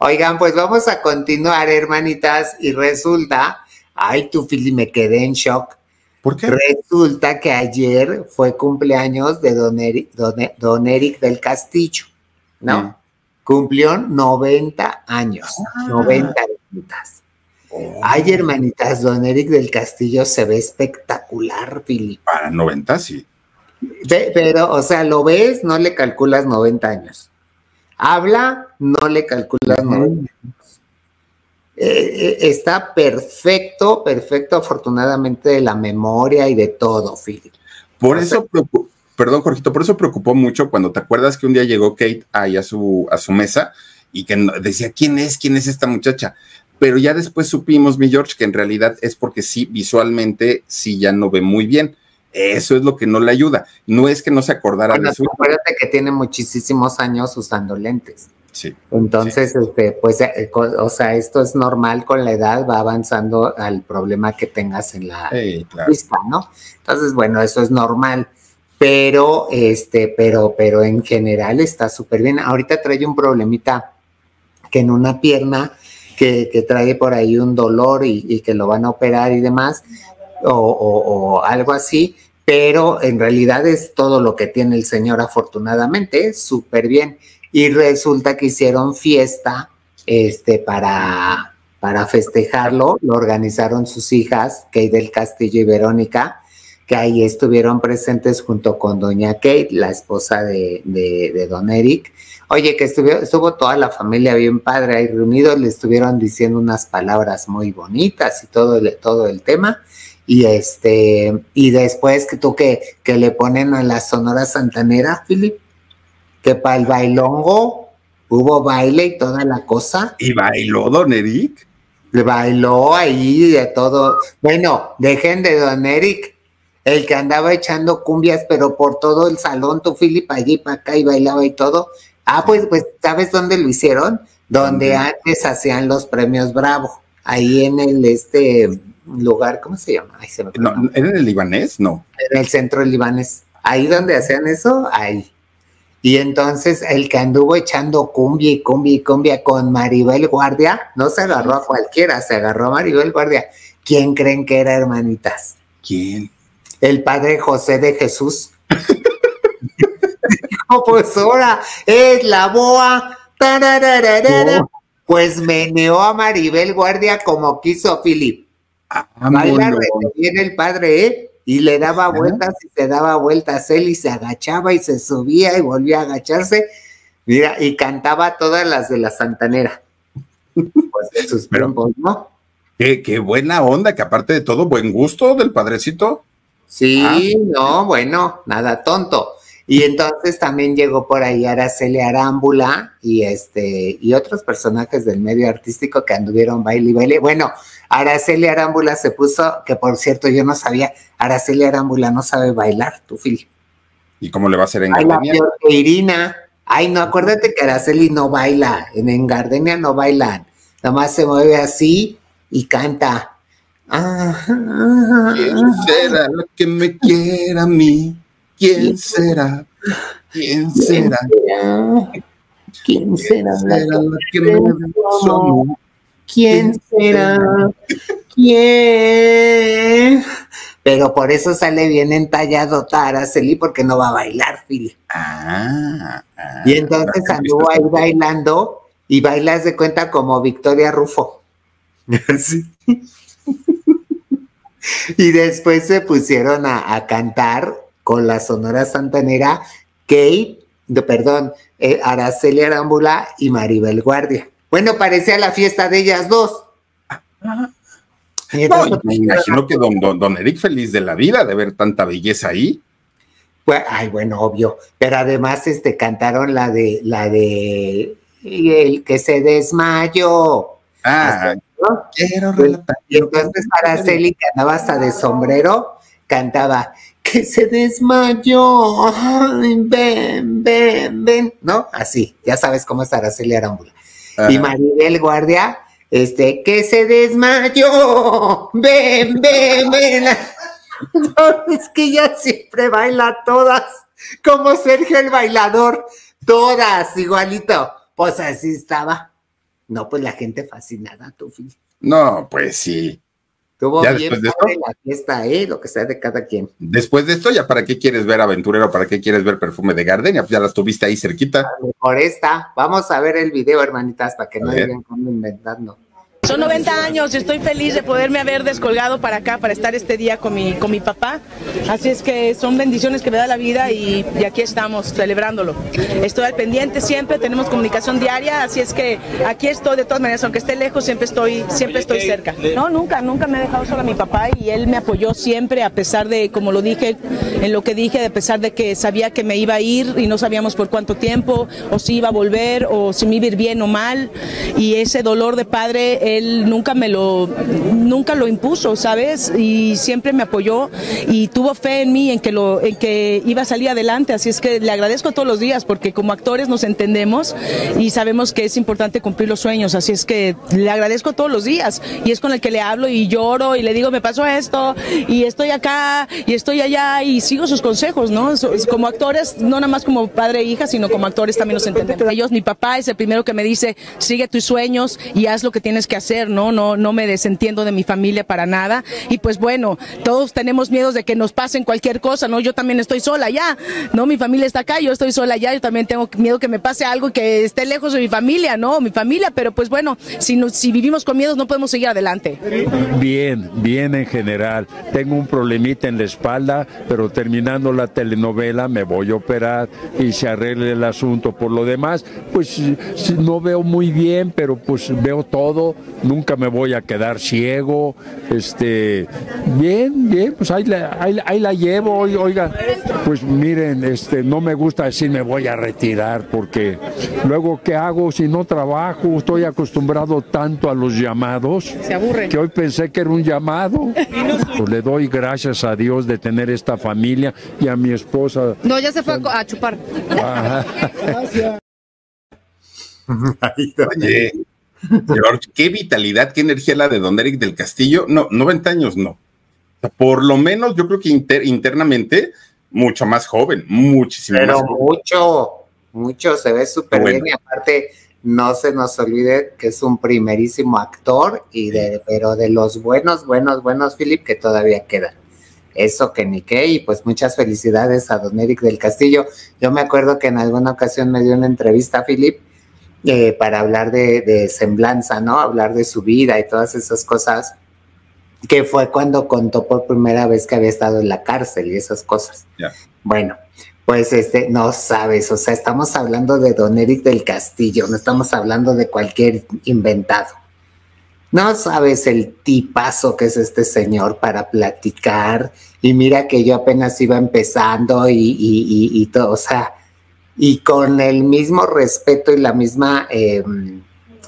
Oigan, pues vamos a continuar, hermanitas, y resulta, ay, tú, Fili, me quedé en shock. ¿Por qué? Resulta que ayer fue cumpleaños de don Eric, don, Eric del Castillo, ¿no? Mm. Cumplió 90 años, 90 ah. hermanitas. Oh. Ay, hermanitas, don Eric del Castillo se ve espectacular, Fili. Para 90, sí. pero, o sea, lo ves, no le calculas 90 años. Habla, no le calculas 90 años. Eh, eh, está perfecto, perfecto, afortunadamente, de la memoria y de todo, Philip. Por eso, perdón, Jorgito, por eso preocupó mucho cuando te acuerdas que un día llegó Kate ahí a su, a su mesa y que decía, ¿quién es? ¿Quién es esta muchacha? Pero ya después supimos, mi George, que en realidad es porque sí, visualmente, sí ya no ve muy bien. Eso es lo que no le ayuda. No es que no se acordara de su. Acuérdate que tiene muchísimos años usando lentes. Entonces, este, pues, eh, o sea, esto es normal con la edad, va avanzando al problema que tengas en la vista, ¿no? Entonces, bueno, eso es normal. Pero, este, pero, pero en general está súper bien. Ahorita trae un problemita que en una pierna que, que trae por ahí un dolor y, que lo van a operar y demás, o, algo así, pero en realidad es todo lo que tiene el señor afortunadamente, súper bien y resulta que hicieron fiesta este, para, para festejarlo, lo organizaron sus hijas, Kate del Castillo y Verónica, que ahí estuvieron presentes junto con doña Kate, la esposa de, de, don Eric. Oye, que estuvo, estuvo toda la familia bien padre ahí reunidos, le estuvieron diciendo unas palabras muy bonitas y todo el, todo el tema. Y este, y después que tú que, que le ponen a la Sonora Santanera, Philip que para el bailongo hubo baile y toda la cosa. ¿Y bailó don Eric? Le bailó ahí de todo. Bueno, dejen de don Eric, el que andaba echando cumbias, pero por todo el salón, tú, Philip, allí para acá y bailaba y todo. Ah, pues, pues, ¿sabes dónde lo hicieron? Donde antes hacían los premios Bravo, ahí en el este lugar, ¿cómo se llama? se ¿Era en el libanés? No. En el centro del libanés. Ahí donde hacían eso, ahí. Y entonces el que anduvo echando cumbia y cumbia y cumbia con Maribel Guardia, no se agarró a cualquiera, se agarró a Maribel Guardia. ¿Quién creen que era, hermanitas? ¿Quién? El padre José de Jesús. Dijo, pues ahora es la boa. Oh. Pues meneó a Maribel Guardia como quiso Philip. Ah, Baila bien el padre, ¿eh? y le daba vueltas y se daba vueltas él y se agachaba y se subía y volvía a agacharse, mira, y cantaba todas las de la Santanera. Pues de sus ¿no? Qué, buena onda, que aparte de todo, buen gusto del padrecito. Sí, ah. no, bueno, nada tonto. Y entonces también llegó por ahí Araceli Arámbula y este y otros personajes del medio artístico que anduvieron baile y baile. Bueno, Araceli Arámbula se puso, que por cierto yo no sabía, Araceli Arámbula no sabe bailar, tu fili. ¿Y cómo le va a hacer en Gardenia? Irina. Ay, no, acuérdate que Araceli no baila, en, en Gardenia no bailan, nada más se mueve así y canta. ¿Quién será lo que me quiera a mí? ¿Quién será? ¿Quién será? ¿Quién será, la que me ¿Quién será? ¿Quién? Pero por eso sale bien entallado Taraceli porque no va a bailar, Philly. Ah, ah, y entonces anduvo ahí bailando y bailas de cuenta como Victoria Rufo. Sí. y después se pusieron a cantar con la Sonora Santanera, Kate, perdón, eh, Araceli Arámbula y Maribel Guardia. Bueno, parecía la fiesta de ellas dos. me imagino que don, don, Eric feliz de la vida de ver tanta belleza ahí. Pues, ay, bueno, obvio. Pero además, este, cantaron la de, la de el que se desmayó. Ah, quiero relatar. Y entonces Araceli, que andaba hasta de sombrero, cantaba que se desmayó. ven, ven, ven. ¿No? Así, ya sabes cómo es Araceli Arámbula. Y Maribel Guardia, este, que se desmayó. Ven, ven, ven. es que ella siempre baila todas, como Sergio el bailador, todas igualito. Pues así estaba. No, pues la gente fascinada, tú, No, pues sí. Tuvo ya bien de la fiesta, ¿eh? Lo que sea de cada quien. Después de esto, ¿ya para qué quieres ver Aventurero? ¿Para qué quieres ver Perfume de Gardenia? Pues ya las tuviste ahí cerquita. Por esta. Vamos a ver el video, hermanitas, para que no digan cómo inventando. Son 90 años y estoy feliz de poderme haber descolgado para acá, para estar este día con mi, con mi papá. Así es que son bendiciones que me da la vida y, aquí estamos celebrándolo. Estoy al pendiente siempre, tenemos comunicación diaria, así es que aquí estoy de todas maneras, aunque esté lejos, siempre estoy, siempre estoy cerca. No, nunca, nunca me he dejado sola mi papá y él me apoyó siempre, a pesar de, como lo dije, en lo que dije, a pesar de que sabía que me iba a ir y no sabíamos por cuánto tiempo, o si iba a volver, o si me iba a ir bien o mal. Y ese dolor de padre, él nunca me lo, nunca lo impuso, ¿sabes? Y siempre me apoyó y tuvo fe en mí, en que, lo, en que iba a salir adelante. Así es que le agradezco todos los días porque como actores nos entendemos y sabemos que es importante cumplir los sueños. Así es que le agradezco todos los días y es con el que le hablo y lloro y le digo, me pasó esto y estoy acá y estoy allá y sigo sus consejos, ¿no? Como actores, no nada más como padre e hija, sino como actores también nos entendemos. Ellos, mi papá es el primero que me dice, sigue tus sueños y haz lo que tienes que hacer, ¿no? No, no me desentiendo de mi familia para nada. Y pues bueno, todos tenemos miedos de que nos pasen cualquier cosa, ¿no? Yo también estoy sola ya, ¿no? Mi familia está acá, yo estoy sola ya, yo también tengo miedo que me pase algo que esté lejos de mi familia, ¿no? Mi familia, pero pues bueno, si, si vivimos con miedos no podemos seguir adelante. Bien, bien en general. Tengo un problemita en la espalda, pero terminando la telenovela me voy a operar y se arregle el asunto. Por lo demás, pues no veo muy bien, pero pues veo todo, nunca me voy a quedar ciego, este, bien, bien, pues ahí la, ahí, la llevo, oigan, pues miren, este, no me gusta decir me voy a retirar, porque luego, ¿qué hago si no trabajo? Estoy acostumbrado tanto a los llamados, Se aburre. que hoy pensé que era un llamado, pues le doy gracias a Dios de tener esta familia y a mi esposa. No, ya se fue a chupar. Gracias. George, qué vitalidad, qué energía la de Don Eric del Castillo. No, 90 años no. Por lo menos yo creo que internamente mucho más joven, muchísimo Pero más mucho, mucho, se ve súper bien y aparte no se nos olvide que es un primerísimo actor y de, pero de los buenos, buenos, buenos, Philip, que todavía quedan. Eso que ni qué, y pues muchas felicidades a Don Eric del Castillo. Yo me acuerdo que en alguna ocasión me dio una entrevista, Philip, eh, para hablar de, semblanza, ¿no? Hablar de su vida y todas esas cosas, que fue cuando contó por primera vez que había estado en la cárcel y esas cosas. Bueno, pues este, no sabes, o sea, estamos hablando de Don Eric del Castillo, no estamos hablando de cualquier inventado. No sabes el tipazo que es este señor para platicar. Y mira que yo apenas iba empezando y, y, y todo, o sea, y con el mismo respeto y la misma em,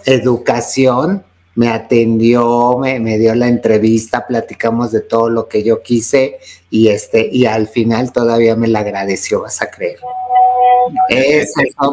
educación me atendió, me, dio la entrevista, platicamos de todo lo que yo quise y este y al final todavía me la agradeció, vas a creer.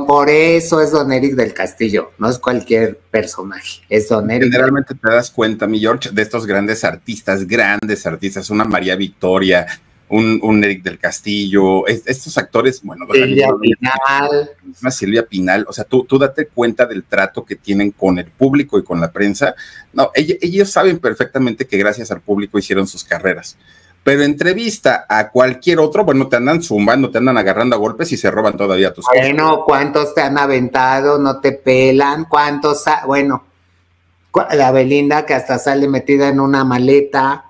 por eso es Don Eric del Castillo, no es cualquier personaje, es Don. Generalmente te das cuenta, mi George, de estos grandes artistas, grandes artistas, una María Victoria, un, Eric del Castillo, estos actores, bueno, Silvia Pinal. Silvia Pinal, o sea, tú, tú date cuenta del trato que tienen con el público y con la prensa. No, ellos, saben perfectamente que gracias al público hicieron sus carreras. Pero entrevista a cualquier otro, bueno, te andan zumbando, te andan agarrando a golpes y se roban todavía tus Bueno, ¿cuántos te han aventado? ¿No te pelan? ¿Cuántos? Bueno, la Belinda que hasta sale metida en una maleta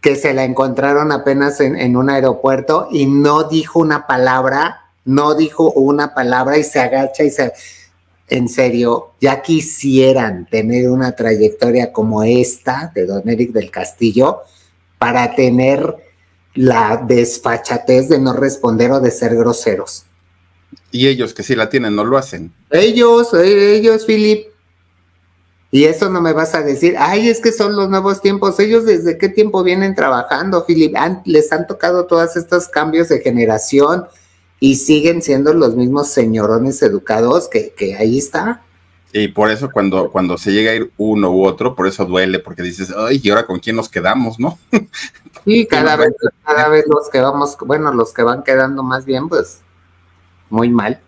que se la encontraron apenas en, un aeropuerto y no dijo una palabra, no dijo una palabra y se agacha y se... En serio, ya quisieran tener una trayectoria como esta de Don Eric del Castillo para tener la desfachatez de no responder o de ser groseros. Y ellos que sí la tienen, no lo hacen. Ellos, ellos, Philip, y eso no me vas a decir, ay, es que son los nuevos tiempos. Ellos desde qué tiempo vienen trabajando, Philip. les han tocado todos estos cambios de generación y siguen siendo los mismos señorones educados que, que ahí está. Y por eso cuando, cuando se llega a ir uno u otro, por eso duele, porque dices, ay, ¿y ahora con quién nos quedamos, no? Sí, cada vez, cada vez los que vamos, bueno, los que van quedando más bien, pues muy mal.